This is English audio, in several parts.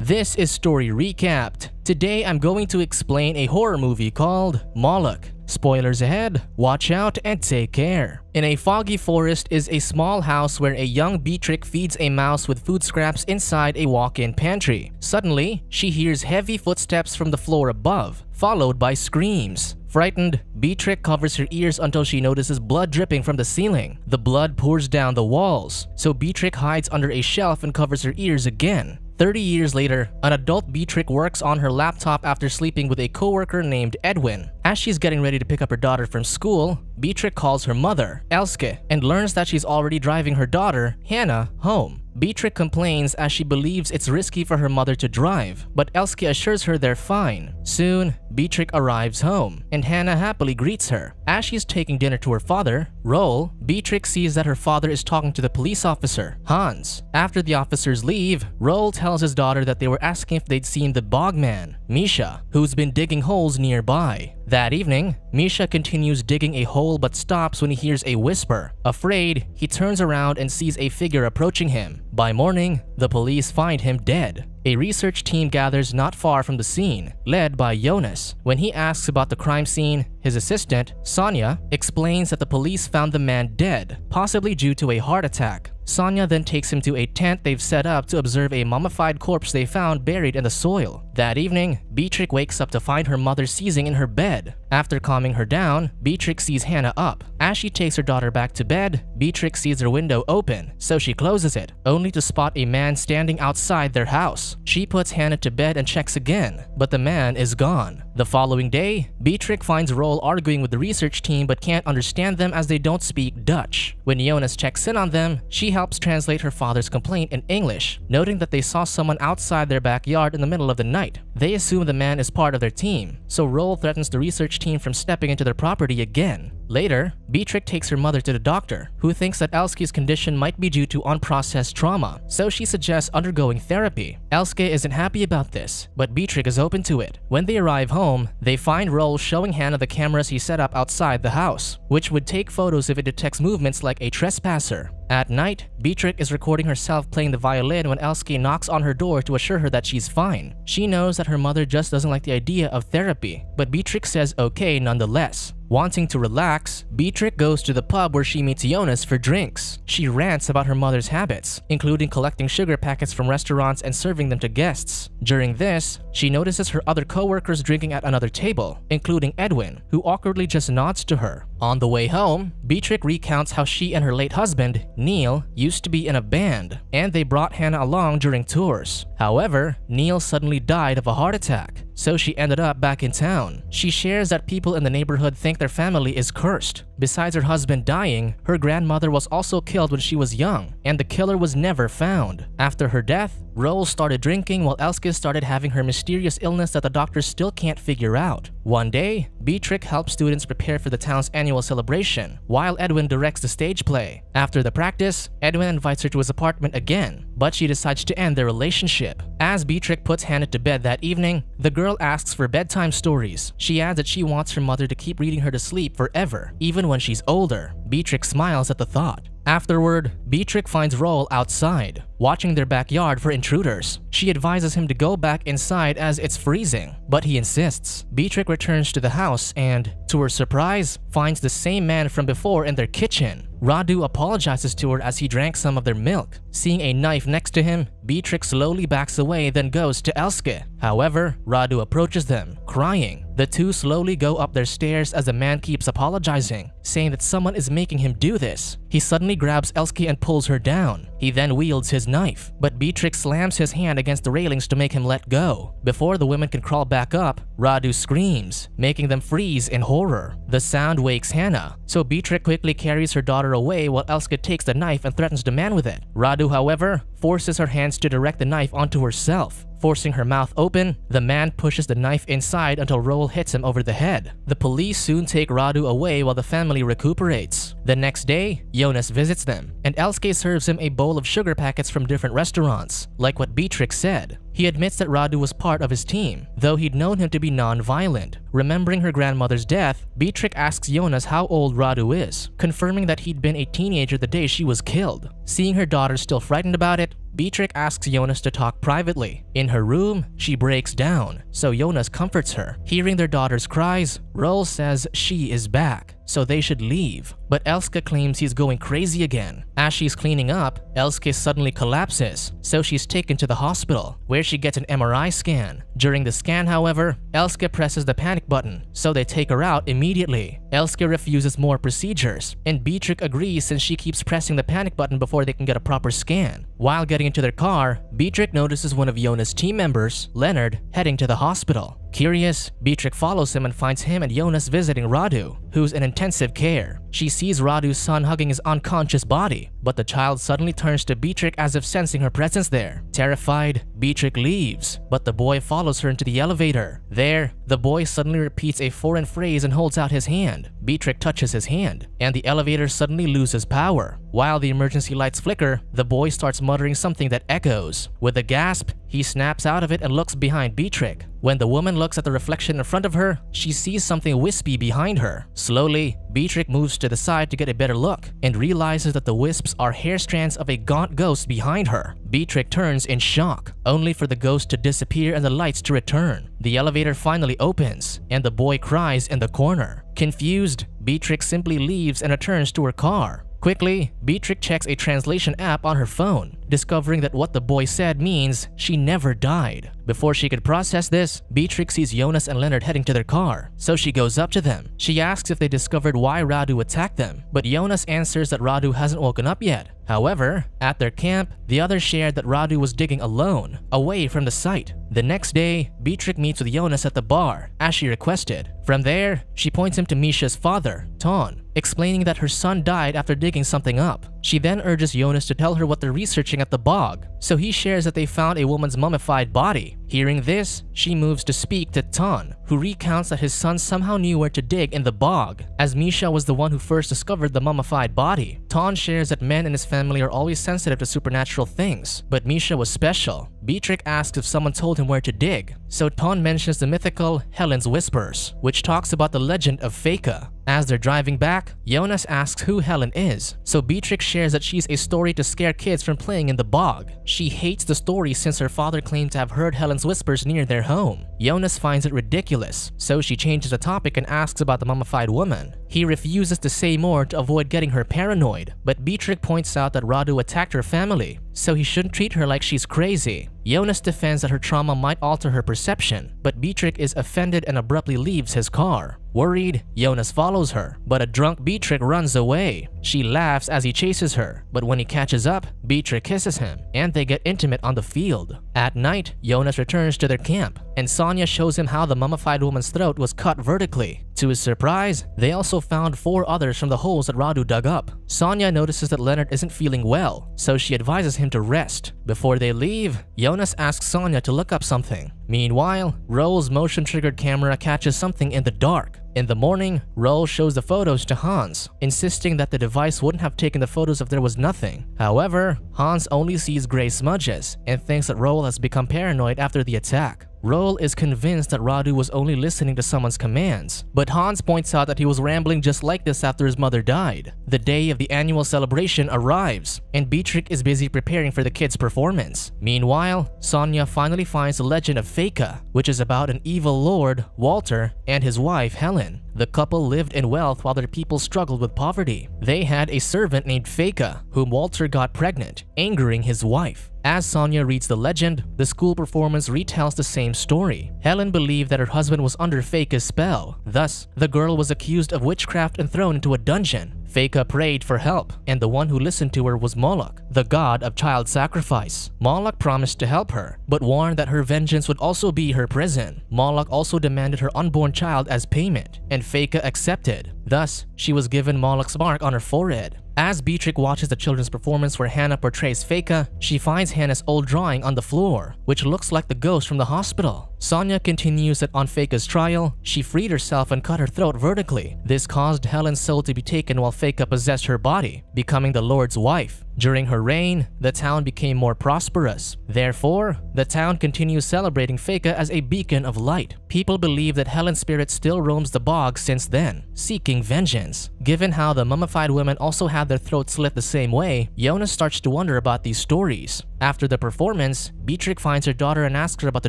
This is Story Recapped. Today I'm going to explain a horror movie called Moloch. Spoilers ahead, watch out and take care. In a foggy forest is a small house where a young Beatrix feeds a mouse with food scraps inside a walk-in pantry. Suddenly, she hears heavy footsteps from the floor above, followed by screams. Frightened, Beatrix covers her ears until she notices blood dripping from the ceiling. The blood pours down the walls, so Beatrix hides under a shelf and covers her ears again. 30 years later, an adult Beatrix works on her laptop after sleeping with a coworker named Edwin. As she's getting ready to pick up her daughter from school, Beatrix calls her mother, Elske, and learns that she's already driving her daughter, Hannah, home. Beatrix complains as she believes it's risky for her mother to drive, but Elske assures her they're fine. Soon, Beatrix arrives home, and Hannah happily greets her. As she's taking dinner to her father, Roel, Beatrix sees that her father is talking to the police officer, Hans. After the officers leave, Roel tells his daughter that they were asking if they'd seen the bogman, Misha, who's been digging holes nearby. That evening, Misha continues digging a hole but stops when he hears a whisper. Afraid, he turns around and sees a figure approaching him. By morning, the police find him dead. A research team gathers not far from the scene, led by Jonas. When he asks about the crime scene, his assistant, Sonia, explains that the police found the man dead, possibly due to a heart attack. Sonia then takes him to a tent they've set up to observe a mummified corpse they found buried in the soil. That evening, Beatrix wakes up to find her mother seizing in her bed. After calming her down, Beatrix sees Hannah up. As she takes her daughter back to bed, Beatrix sees her window open, so she closes it, only to spot a man standing outside their house. She puts Hannah to bed and checks again, but the man is gone. The following day, Beatrix finds Roel arguing with the research team but can't understand them as they don't speak Dutch. When Jonas checks in on them, she helps translate her father's complaint in English, noting that they saw someone outside their backyard in the middle of the night. They assume the man is part of their team, so Roel threatens the research team from stepping into their property again. Later, Beatrix takes her mother to the doctor, who thinks that Elske's condition might be due to unprocessed trauma, so she suggests undergoing therapy. Elske isn't happy about this, but Beatrix is open to it. When they arrive home, they find Roel showing Hannah the cameras he set up outside the house, which would take photos if it detects movements like a trespasser. At night, Beatrix is recording herself playing the violin when Elske knocks on her door to assure her that she's fine. She knows that her mother just doesn't like the idea of therapy, but Beatrix says okay nonetheless. Wanting to relax, Beatrix goes to the pub where she meets Jonas for drinks. She rants about her mother's habits, including collecting sugar packets from restaurants and serving them to guests. During this, she notices her other co-workers drinking at another table, including Edwin, who awkwardly just nods to her. On the way home, Beatrix recounts how she and her late husband, Neil, used to be in a band, and they brought Hannah along during tours. However, Neil suddenly died of a heart attack, so she ended up back in town. She shares that people in the neighborhood think their family is cursed. Besides her husband dying, her grandmother was also killed when she was young, and the killer was never found. After her death, Rose started drinking while Elske started having her mysterious illness that the doctors still can't figure out. One day, Beatrix helps students prepare for the town's annual celebration, while Edwin directs the stage play. After the practice, Edwin invites her to his apartment again, but she decides to end their relationship. As Beatrix puts Hannah to bed that evening, the girl asks for bedtime stories. She adds that she wants her mother to keep reading her to sleep forever, even when she's older. Beatrix smiles at the thought. Afterward, Beatrix finds Roel outside, watching their backyard for intruders. She advises him to go back inside as it's freezing, but he insists. Beatrix returns to the house and, to her surprise, finds the same man from before in their kitchen. Radu apologizes to her as he drank some of their milk. Seeing a knife next to him, Beatrix slowly backs away then goes to Elske. However, Radu approaches them, crying. The two slowly go up their stairs as the man keeps apologizing, saying that someone is making him do this. He suddenly grabs Elske and pulls her down. He then wields his knife, but Beatrix slams his hand against the railings to make him let go. Before the women can crawl back up, Radu screams, making them freeze in horror. The sound wakes Hannah, so Beatrix quickly carries her daughter away while Elske takes the knife and threatens the man with it. Radu, however, forces her hands to direct the knife onto herself. Forcing her mouth open, the man pushes the knife inside until Roel hits him over the head. The police soon take Radu away while the family recuperates. The next day, Jonas visits them, and Elske serves him a bowl of sugar packets from different restaurants, like what Beatrix said. He admits that Radu was part of his team, though he'd known him to be non-violent. Remembering her grandmother's death, Beatrix asks Jonas how old Radu is, confirming that he'd been a teenager the day she was killed. Seeing her daughter still frightened about it, Beatrix asks Jonas to talk privately. In her room, she breaks down, so Jonas comforts her. Hearing their daughter's cries, Roel says she is back, so they should leave. But Elske claims he's going crazy again. As she's cleaning up, Elske suddenly collapses, so she's taken to the hospital, where she gets an MRI scan. During the scan, however, Elske presses the panic button, so they take her out immediately. Elske refuses more procedures, and Beatrix agrees since she keeps pressing the panic button before they can get a proper scan. While getting into their car, Beatrix notices one of Jonas' team members, Leonard, heading to the hospital. Curious, Beatrix follows him and finds him and Jonas visiting Radu, who's in intensive care. She sees Radu's son hugging his unconscious body, but the child suddenly turns to Beatrix as if sensing her presence there. Terrified, Beatrix leaves, but the boy follows her into the elevator. There, the boy suddenly repeats a foreign phrase and holds out his hand. Beatrix touches his hand, and the elevator suddenly loses power. While the emergency lights flicker, the boy starts muttering something that echoes. With a gasp, he snaps out of it and looks behind Beatrix. When the woman looks at the reflection in front of her, she sees something wispy behind her. Slowly, Beatrix moves to the side to get a better look and realizes that the wisps are hair strands of a gaunt ghost behind her. Beatrix turns in shock, only for the ghost to disappear and the lights to return. The elevator finally opens, and the boy cries in the corner. Confused, Beatrix simply leaves and returns to her car. Quickly, Beatrix checks a translation app on her phone, discovering that what the boy said means she never died. Before she could process this, Beatrix sees Jonas and Leonard heading to their car, so she goes up to them. She asks if they discovered why Radu attacked them, but Jonas answers that Radu hasn't woken up yet. However, at their camp, the others shared that Radu was digging alone, away from the site. The next day, Beatrix meets with Jonas at the bar, as she requested. From there, she points him to Misha's father, Ton, explaining that her son died after digging something up. She then urges Jonas to tell her what they're researching at the bog, so he shares that they found a woman's mummified body. Hearing this, she moves to speak to Ton, who recounts that his son somehow knew where to dig in the bog, as Misha was the one who first discovered the mummified body. Ton shares that men in his family are always sensitive to supernatural things, but Misha was special. Beatrix asks if someone told him where to dig, so Ton mentions the mythical Helen's Whispers, which talks about the legend of Feka. As they're driving back, Jonas asks who Helen is, so Beatrix shares that she's a story to scare kids from playing in the bog. She hates the story since her father claimed to have heard Helen's whispers near their home. Jonas finds it ridiculous, so she changes the topic and asks about the mummified woman. He refuses to say more to avoid getting her paranoid, but Beatrix points out that Radu attacked her family, so he shouldn't treat her like she's crazy. Jonas defends that her trauma might alter her perception, but Beatrix is offended and abruptly leaves his car. Worried, Jonas follows her, but a drunk Beatrix runs away. She laughs as he chases her, but when he catches up, Beatrix kisses him, and they get intimate on the field. At night, Jonas returns to their camp, and Sonia shows him how the mummified woman's throat was cut vertically. To his surprise, they also found four others from the holes that Radu dug up. Sonia notices that Leonard isn't feeling well, so she advises him to rest. Before they leave, Jonas asks Sonia to look up something. Meanwhile, Roel's motion-triggered camera catches something in the dark. In the morning, Roel shows the photos to Hans, insisting that the device wouldn't have taken the photos if there was nothing. However, Hans only sees gray smudges and thinks that Roel has become paranoid after the attack. Roel is convinced that Radu was only listening to someone's commands, but Hans points out that he was rambling just like this after his mother died. The day of the annual celebration arrives, and Beatrix is busy preparing for the kids' performance. Meanwhile, Sonia finally finds the legend of Feka, which is about an evil lord, Walter, and his wife, Helen. The couple lived in wealth while their people struggled with poverty. They had a servant named Feka, whom Walter got pregnant, angering his wife. As Sonia reads the legend, the school performance retells the same story. Helen believed that her husband was under Feka's spell. Thus, the girl was accused of witchcraft and thrown into a dungeon. Feka prayed for help, and the one who listened to her was Moloch, the god of child sacrifice. Moloch promised to help her, but warned that her vengeance would also be her prison. Moloch also demanded her unborn child as payment, and Feka accepted. Thus, she was given Moloch's mark on her forehead. As Beatrix watches the children's performance where Hannah portrays Feka, she finds Hannah's old drawing on the floor, which looks like the ghost from the hospital. Sonia continues that on Feka's trial, she freed herself and cut her throat vertically. This caused Helen's soul to be taken while Feka possessed her body, becoming the Lord's wife. During her reign, the town became more prosperous. Therefore, the town continues celebrating Feka as a beacon of light. People believe that Helen's spirit still roams the bog since then, seeking vengeance. Given how the mummified women also had their throats slit the same way, Jonas starts to wonder about these stories. After the performance, Beatrix finds her daughter and asks her about the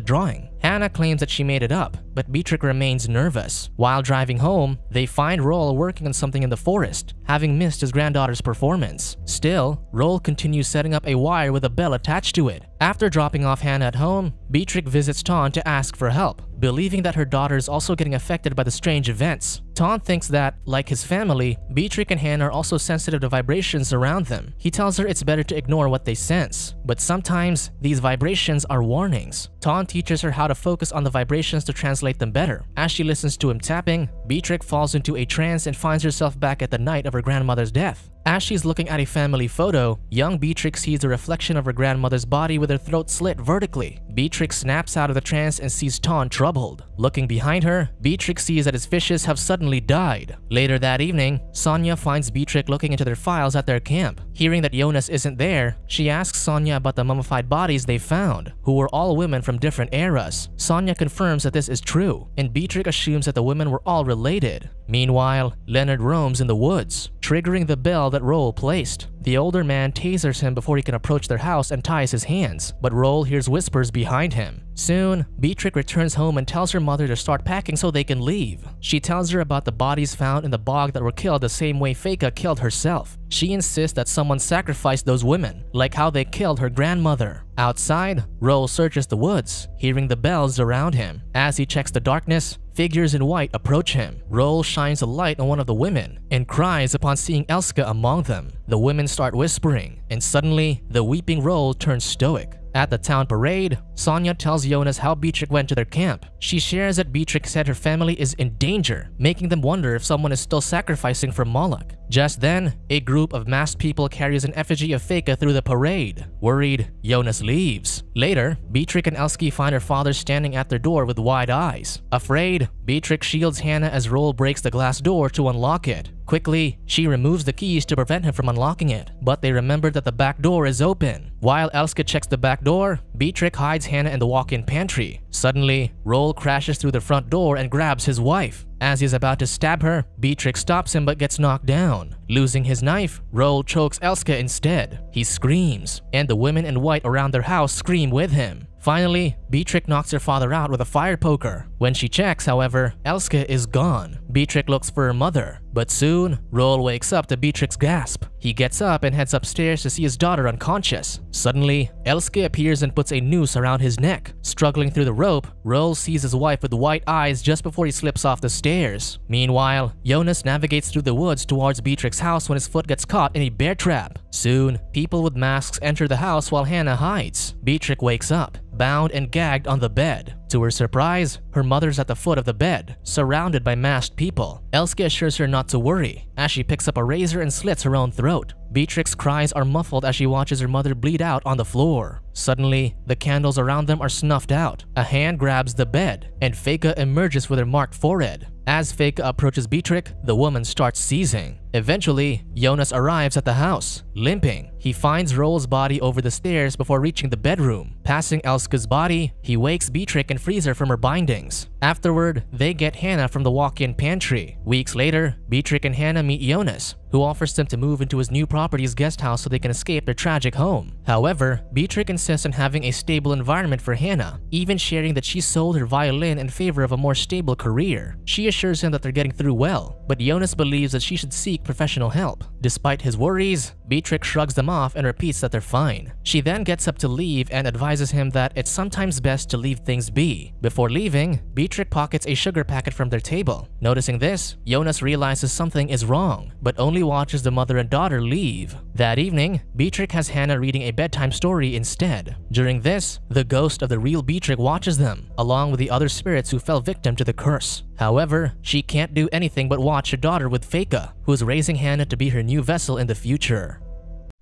drawing. Hannah claims that she made it up, but Beatrix remains nervous. While driving home, they find Roel working on something in the forest, having missed his granddaughter's performance. Still, Roel continues setting up a wire with a bell attached to it. After dropping off Hannah at home, Beatrix visits Ton to ask for help, believing that her daughter is also getting affected by the strange events. Ton thinks that, like his family, Beatrix and Han are also sensitive to vibrations around them. He tells her it's better to ignore what they sense, but sometimes these vibrations are warnings. Ton teaches her how to focus on the vibrations to translate them better. As she listens to him tapping, Beatrix falls into a trance and finds herself back at the night of her grandmother's death. As she's looking at a family photo, young Beatrix sees a reflection of her grandmother's body with her throat slit vertically. Beatrix snaps out of the trance and sees Ton troubled. Looking behind her, Beatrix sees that his fishes have suddenly died. Later that evening, Sonia finds Beatrix looking into their files at their camp. Hearing that Jonas isn't there, she asks Sonia about the mummified bodies they found, who were all women from different eras. Sonia confirms that this is true, and Beatrix assumes that the women were all related. Meanwhile, Leonard roams in the woods, triggering the bell that Roel placed. The older man tasers him before he can approach their house and ties his hands, but Roel hears whispers behind him. Soon, Beatrix returns home and tells her mother to start packing so they can leave. She tells her about the bodies found in the bog that were killed the same way Feka killed herself. She insists that someone sacrificed those women, like how they killed her grandmother. Outside, Roel searches the woods, hearing the bells around him. As he checks the darkness, figures in white approach him. Roel shines a light on one of the women and cries upon seeing Elske among them. The women start whispering, and suddenly, the weeping Roel turns stoic. At the town parade, Sonia tells Jonas how Beatrix went to their camp. She shares that Beatrix said her family is in danger, making them wonder if someone is still sacrificing for Moloch. Just then, a group of masked people carries an effigy of Feka through the parade. Worried, Jonas leaves. Later, Beatrix and Elske find her father standing at their door with wide eyes. Afraid, Beatrix shields Hannah as Roel breaks the glass door to unlock it. Quickly, she removes the keys to prevent him from unlocking it, but they remember that the back door is open. While Elske checks the back door, Beatrix hides Hannah in the walk-in pantry. Suddenly, Roel crashes through the front door and grabs his wife. As he's about to stab her, Beatrix stops him but gets knocked down. Losing his knife, Roel chokes Elske instead. He screams, and the women in white around their house scream with him. Finally, Beatrix knocks her father out with a fire poker. When she checks, however, Elske is gone. Beatrix looks for her mother, but soon, Roel wakes up to Beatrix's gasp. He gets up and heads upstairs to see his daughter unconscious. Suddenly, Elske appears and puts a noose around his neck. Struggling through the rope, Roel sees his wife with white eyes just before he slips off the stairs. Meanwhile, Jonas navigates through the woods towards Beatrix's house when his foot gets caught in a bear trap. Soon, people with masks enter the house while Hannah hides. Beatrix wakes up, bound and gagged on the bed. To her surprise, her mother's at the foot of the bed, surrounded by masked people. Elske assures her not to worry, as she picks up a razor and slits her own throat. Beatrix's cries are muffled as she watches her mother bleed out on the floor. Suddenly, the candles around them are snuffed out. A hand grabs the bed, and Feka emerges with her marked forehead. As Feka approaches Beatrix, the woman starts seizing. Eventually, Jonas arrives at the house, limping. He finds Roel's body over the stairs before reaching the bedroom. Passing Elske's body, he wakes Beatrix and frees her from her bindings. Afterward, they get Hannah from the walk-in pantry. Weeks later, Beatrix and Hannah meet Jonas, who offers them to move into his new property's guest house so they can escape their tragic home. However, Beatrix insists on having a stable environment for Hannah, even sharing that she sold her violin in favor of a more stable career. She assures him that they're getting through well, but Jonas believes that she should seek professional help. Despite his worries, Beatrix shrugs them off and repeats that they're fine. She then gets up to leave and advises him that it's sometimes best to leave things be. Before leaving, Beatrix pockets a sugar packet from their table. Noticing this, Jonas realizes something is wrong, but only watches the mother and daughter leave. That evening, Beatrix has Hannah reading a bedtime story instead. During this, the ghost of the real Beatrix watches them, along with the other spirits who fell victim to the curse. However, she can't do anything but watch her daughter with Feka, who is raising Hannah to be her new vessel in the future.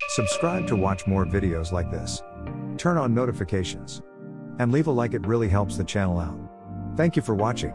Subscribe to watch more videos like this. Turn on notifications. And leave a like it really helps the channel out. Thank you for watching.